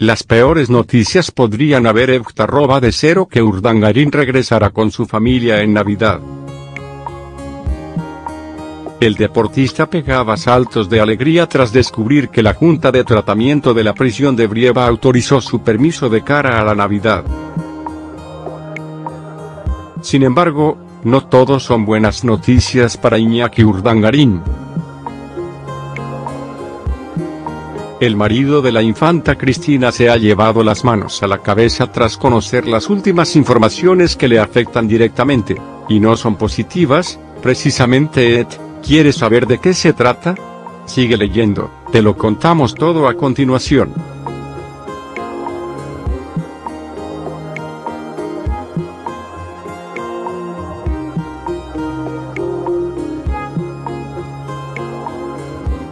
las peores noticias podrían haber roba de cero que Urdangarín regresará con su familia en Navidad. El deportista pegaba saltos de alegría tras descubrir que la Junta de Tratamiento de la Prisión de Brieva autorizó su permiso de cara a la Navidad. Sin embargo, no todo son buenas noticias para Iñaki Urdangarín. El marido de la infanta Cristina se ha llevado las manos a la cabeza tras conocer las últimas informaciones que le afectan directamente, y no son positivas, precisamente Ed, ¿quieres saber de qué se trata? Sigue leyendo, te lo contamos todo a continuación.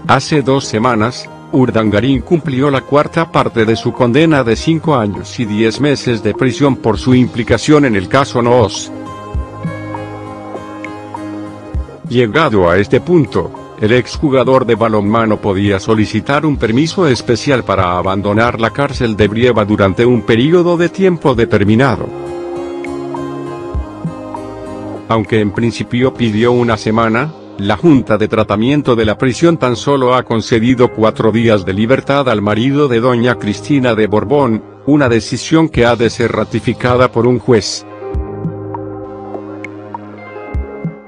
Hace dos semanas, Urdangarín cumplió la cuarta parte de su condena de cinco años y diez meses de prisión por su implicación en el caso Noos. Llegado a este punto, el exjugador de balonmano podía solicitar un permiso especial para abandonar la cárcel de Brieva durante un periodo de tiempo determinado. Aunque en principio pidió una semana, la Junta de Tratamiento de la Prisión tan solo ha concedido cuatro días de libertad al marido de doña Cristina de Borbón, una decisión que ha de ser ratificada por un juez.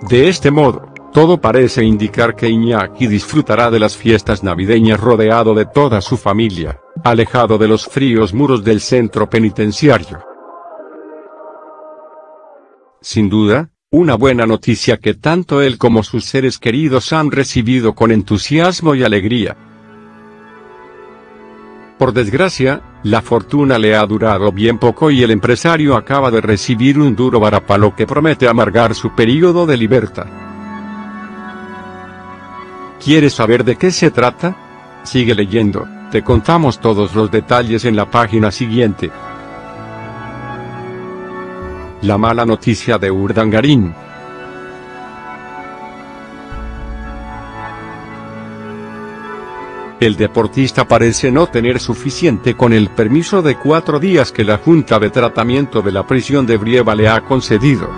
De este modo, todo parece indicar que Iñaki disfrutará de las fiestas navideñas rodeado de toda su familia, alejado de los fríos muros del centro penitenciario. Sin duda, una buena noticia que tanto él como sus seres queridos han recibido con entusiasmo y alegría. Por desgracia, la fortuna le ha durado bien poco y el empresario acaba de recibir un duro varapalo que promete amargar su periodo de libertad. ¿Quieres saber de qué se trata? Sigue leyendo, te contamos todos los detalles en la página siguiente. La mala noticia de Urdangarín. El deportista parece no tener suficiente con el permiso de cuatro días que la Junta de Tratamiento de la Prisión de Brieva le ha concedido.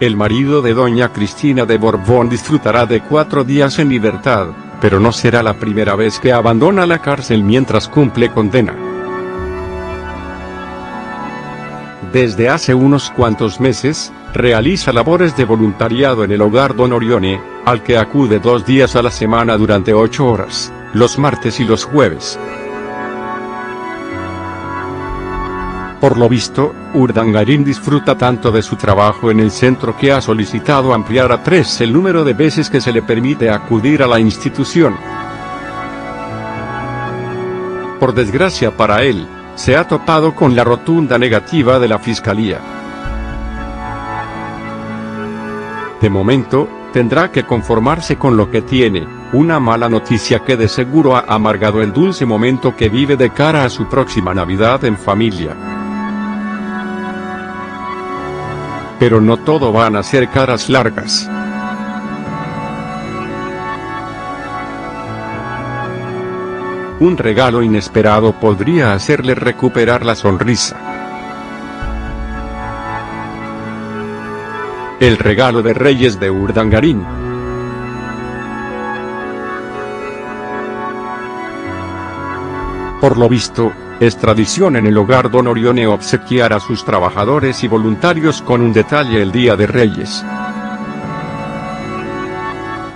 El marido de doña Cristina de Borbón disfrutará de cuatro días en libertad, pero no será la primera vez que abandona la cárcel mientras cumple condena. Desde hace unos cuantos meses, realiza labores de voluntariado en el hogar Don Orione, al que acude dos días a la semana durante ocho horas, los martes y los jueves. Por lo visto, Urdangarín disfruta tanto de su trabajo en el centro que ha solicitado ampliar a tres el número de veces que se le permite acudir a la institución. Por desgracia para él, se ha topado con la rotunda negativa de la Fiscalía. De momento, tendrá que conformarse con lo que tiene, una mala noticia que de seguro ha amargado el dulce momento que vive de cara a su próxima Navidad en familia. Pero no todo van a ser caras largas. Un regalo inesperado podría hacerle recuperar la sonrisa. El regalo de Reyes de Urdangarín. Por lo visto, es tradición en el hogar Don Orione obsequiar a sus trabajadores y voluntarios con un detalle el Día de Reyes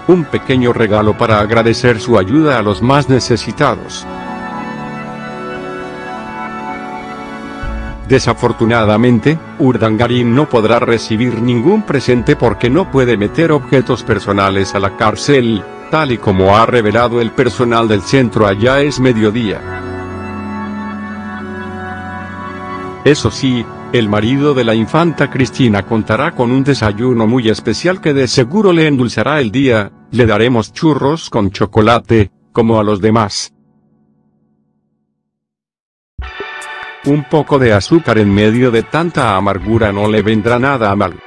un pequeño regalo para agradecer su ayuda a los más necesitados. Desafortunadamente, Urdangarín no podrá recibir ningún presente porque no puede meter objetos personales a la cárcel, tal y como ha revelado el personal del centro allá es mediodía. Eso sí, el marido de la infanta Cristina contará con un desayuno muy especial que de seguro le endulzará el día, le daremos churros con chocolate, como a los demás. Un poco de azúcar en medio de tanta amargura no le vendrá nada mal.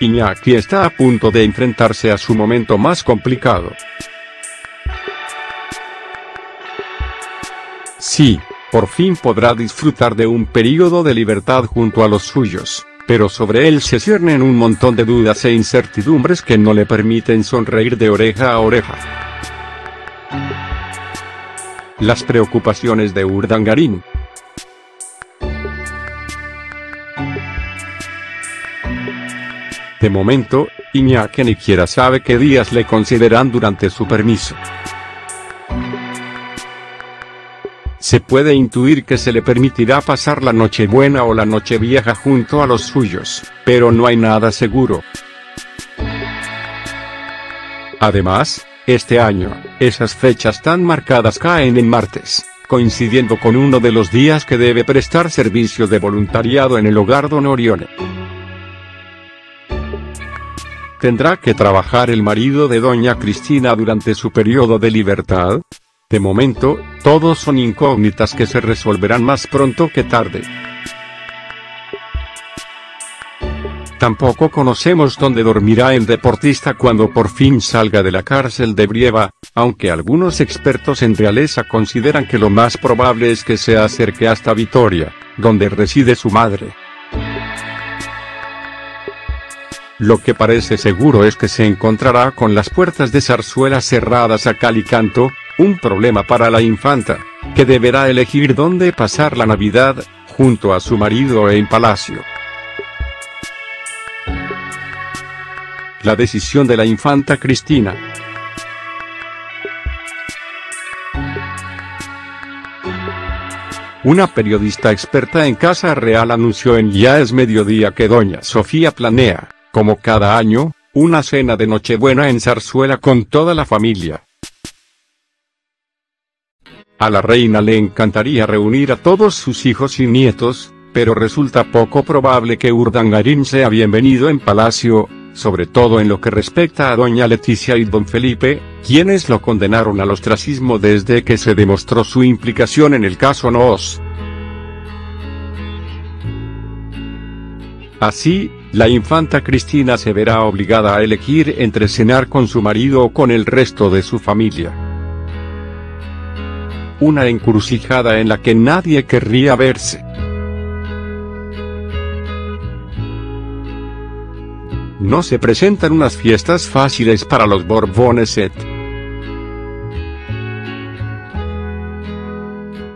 Iñaki está a punto de enfrentarse a su momento más complicado. Sí, por fin podrá disfrutar de un período de libertad junto a los suyos, pero sobre él se ciernen un montón de dudas e incertidumbres que no le permiten sonreír de oreja a oreja. Las preocupaciones de Urdangarín. De momento, Iñaki ni siquiera sabe qué días le consideran durante su permiso. Se puede intuir que se le permitirá pasar la Nochebuena o la Nochevieja junto a los suyos, pero no hay nada seguro. Además, este año, esas fechas tan marcadas caen en martes, coincidiendo con uno de los días que debe prestar servicio de voluntariado en el hogar Don Orione. ¿Tendrá que trabajar el marido de doña Cristina durante su periodo de libertad? De momento, todos son incógnitas que se resolverán más pronto que tarde. Tampoco conocemos dónde dormirá el deportista cuando por fin salga de la cárcel de Brieva, aunque algunos expertos en realeza consideran que lo más probable es que se acerque hasta Vitoria, donde reside su madre. Lo que parece seguro es que se encontrará con las puertas de zarzuela cerradas a cal y canto, un problema para la infanta, que deberá elegir dónde pasar la Navidad, junto a su marido en palacio. La decisión de la infanta Cristina. Una periodista experta en Casa Real anunció en Ya es Mediodía que doña Sofía planea, como cada año, una cena de Nochebuena en Zarzuela con toda la familia. A la reina le encantaría reunir a todos sus hijos y nietos, pero resulta poco probable que Urdangarín sea bienvenido en palacio, sobre todo en lo que respecta a doña Leticia y don Felipe, quienes lo condenaron al ostracismo desde que se demostró su implicación en el caso Noos. Así, la infanta Cristina se verá obligada a elegir entre cenar con su marido o con el resto de su familia. Una encrucijada en la que nadie querría verse. No se presentan unas fiestas fáciles para los Borbones et.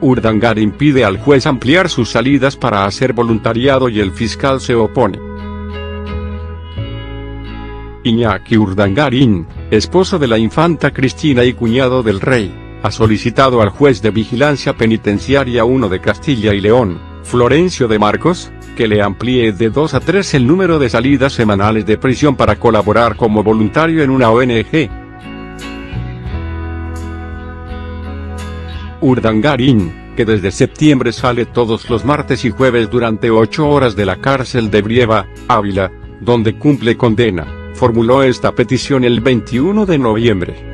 Urdangar impide al juez ampliar sus salidas para hacer voluntariado y el fiscal se opone. Iñaki Urdangarín, esposo de la infanta Cristina y cuñado del rey, ha solicitado al juez de vigilancia penitenciaria 1 de Castilla y León, Florencio de Marcos, que le amplíe de 2 a 3 el número de salidas semanales de prisión para colaborar como voluntario en una ONG. Urdangarín, que desde septiembre sale todos los martes y jueves durante 8 horas de la cárcel de Brieva, Ávila, donde cumple condena formuló esta petición el 21 de noviembre.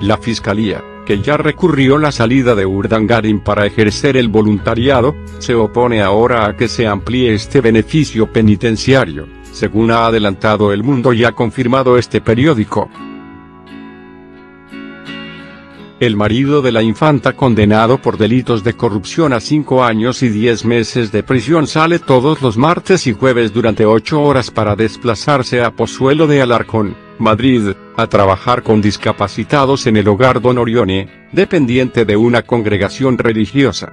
La Fiscalía, que ya recurrió la salida de Urdangarin para ejercer el voluntariado, se opone ahora a que se amplíe este beneficio penitenciario, según ha adelantado El Mundo y ha confirmado este periódico. El marido de la infanta condenado por delitos de corrupción a cinco años y diez meses de prisión sale todos los martes y jueves durante ocho horas para desplazarse a Pozuelo de Alarcón, Madrid, a trabajar con discapacitados en el hogar Don Orione, dependiente de una congregación religiosa.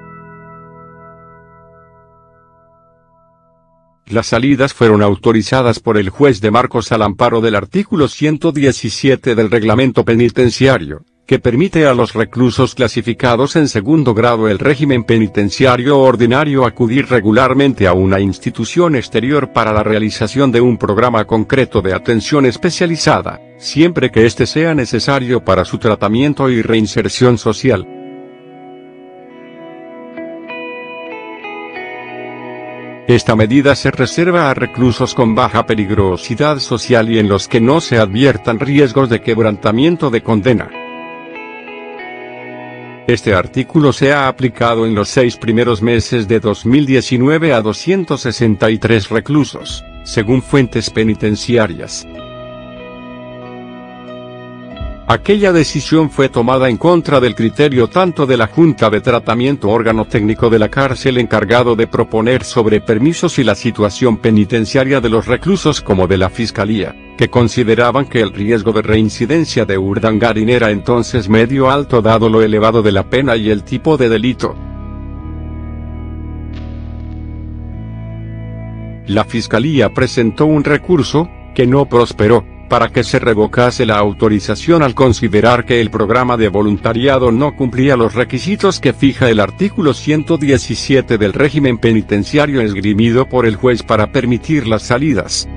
Las salidas fueron autorizadas por el juez de Marcos al amparo del artículo 117 del reglamento penitenciario que permite a los reclusos clasificados en segundo grado el régimen penitenciario ordinario acudir regularmente a una institución exterior para la realización de un programa concreto de atención especializada, siempre que éste sea necesario para su tratamiento y reinserción social. Esta medida se reserva a reclusos con baja peligrosidad social y en los que no se adviertan riesgos de quebrantamiento de condena. Este artículo se ha aplicado en los seis primeros meses de 2019 a 263 reclusos, según fuentes penitenciarias. Aquella decisión fue tomada en contra del criterio tanto de la Junta de Tratamiento órgano técnico de la cárcel encargado de proponer sobre permisos y la situación penitenciaria de los reclusos como de la Fiscalía, que consideraban que el riesgo de reincidencia de Urdangarin era entonces medio alto dado lo elevado de la pena y el tipo de delito. La Fiscalía presentó un recurso, que no prosperó, para que se revocase la autorización al considerar que el programa de voluntariado no cumplía los requisitos que fija el artículo 117 del régimen penitenciario esgrimido por el juez para permitir las salidas.